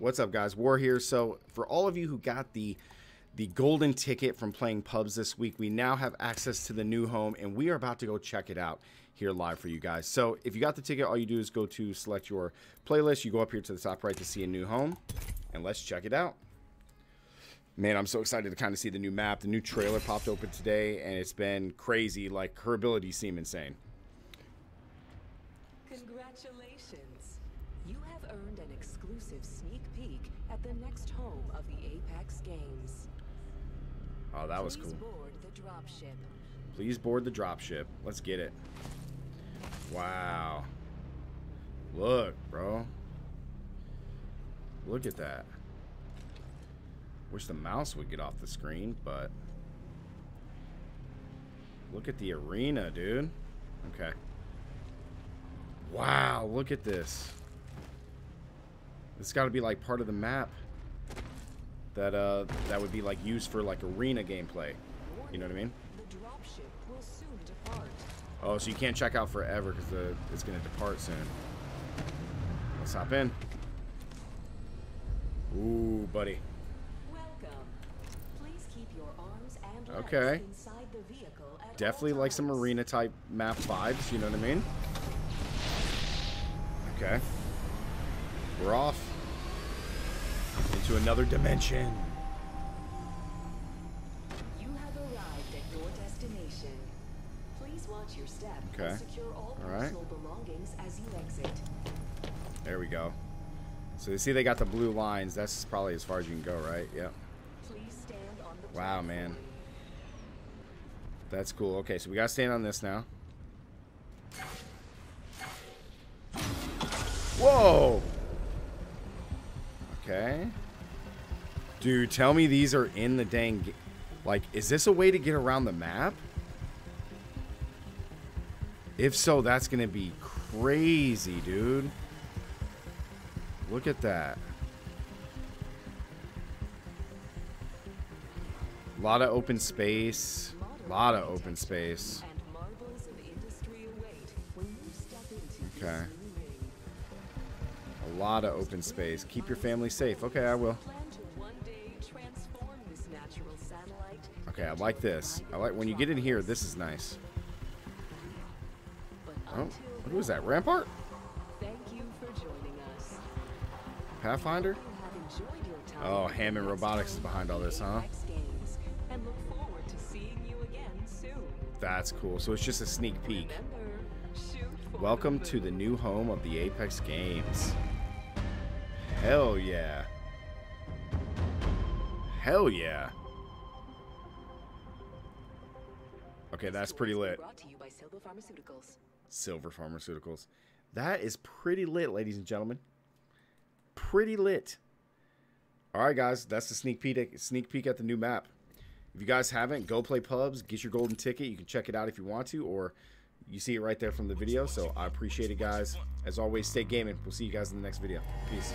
What's up, guys? War here. So, for all of you who got the the golden ticket from playing pubs this week, we now have access to the new home, and we are about to go check it out here live for you guys. So, if you got the ticket, all you do is go to select your playlist. You go up here to the top right to see a new home, and let's check it out. Man, I'm so excited to kind of see the new map. The new trailer popped open today, and it's been crazy. Like, her abilities seem insane. Congratulations! You have earned an exclusive sneak peek at the next home of the Apex Games. Oh, that was Please cool. board the dropship. Please board the dropship. Let's get it. Wow. Look, bro. Look at that. Wish the mouse would get off the screen, but look at the arena, dude. Okay. Wow, look at this. This got to be like part of the map that uh that would be like used for like arena gameplay. You know what I mean? The dropship will soon depart. Oh, so you can't check out forever because it's gonna depart soon. Let's hop in. Ooh, buddy. Welcome. Please keep your arms and legs Okay. inside the vehicle at all Definitely like some arena type map vibes. You know what I mean? Okay. We're off into another dimension. You have arrived at your destination. Please watch your step Okay. and secure all All right. personal belongings as you exit. There we go. So you see they got the blue lines. That's probably as far as you can go, right? Yep. Please stand on the Wow, platform. man. That's cool. Okay, so we gotta stand on this now. Whoa! Okay. Dude, tell me these are in the dang... Like, is this a way to get around the map? If so, that's gonna be crazy, dude. Look at that. A lot of open space. A lot of open space. Okay. A lot of open space. Keep your family safe. Okay, I will. Okay, I like this. I like when you get in here. This is nice. But Oh, who is that? Rampart? Thank you for joining us. Pathfinder? You have enjoyed your time Oh, Hammond Robotics is behind all this, huh? Apex Games, and look forward to seeing you again soon. That's cool. So it's just a sneak peek. Remember, shoot for Welcome to the new home of the Apex Games. Hell yeah. Hell yeah. Okay, that's pretty lit. Brought to you by Silva Pharmaceuticals. Silva Pharmaceuticals. That is pretty lit, ladies and gentlemen. Pretty lit. All right, guys, that's the sneak peek sneak peek at the new map. If you guys haven't, go play pubs, get your golden ticket. You can check it out if you want to, or you see it right there from the video. So I appreciate it, guys. As always, stay gaming. We'll see you guys in the next video. Peace.